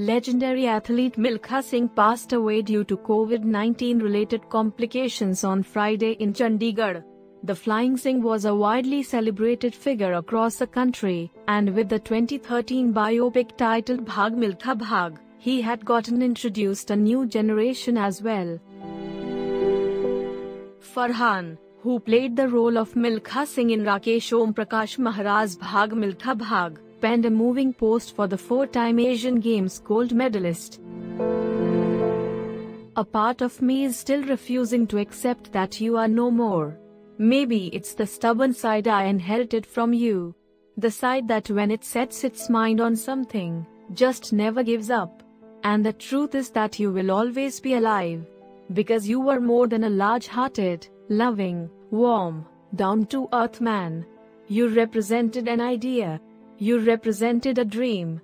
Legendary athlete Milkha Singh passed away due to COVID-19 related complications on Friday in Chandigarh. The Flying Sikh was a widely celebrated figure across the country, and with the 2013 biopic titled Bhaag Milkha Bhaag, he had gotten introduced a new generation as well. Farhan, who played the role of Milkha Singh in Rakesh Om Prakash Maharaj's Bhaag Milkha Bhaag, penned a moving post for the four-time Asian Games gold medalist. A part of me is still refusing to accept that you are no more. Maybe it's the stubborn side I inherited from you. The side that when it sets its mind on something, just never gives up. And the truth is that you will always be alive. Because you were more than a large-hearted, loving, warm, down-to-earth man. You represented an idea. You represented a dream.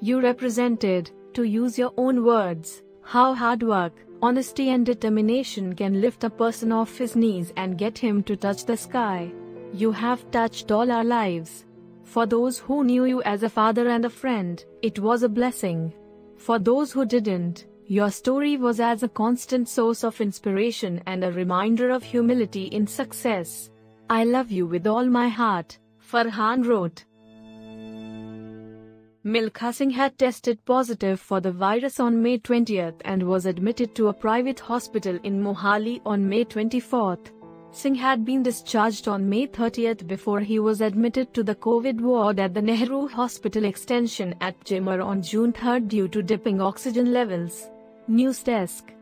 You represented, to use your own words, how hard work, Honesty and determination can lift a person off his knees and get him to touch the sky. You have touched all our lives. For those who knew you as a father and a friend, it was a blessing. For those who didn't, your story was as a constant source of inspiration and a reminder of humility in success. I love you with all my heart, Farhan wrote. Milkha Singh had tested positive for the virus on May 20 and was admitted to a private hospital in Mohali on May 24. Singh had been discharged on May 30 before he was admitted to the COVID ward at the Nehru Hospital Extension at PGIMER on June 3 due to dipping oxygen levels. News Desk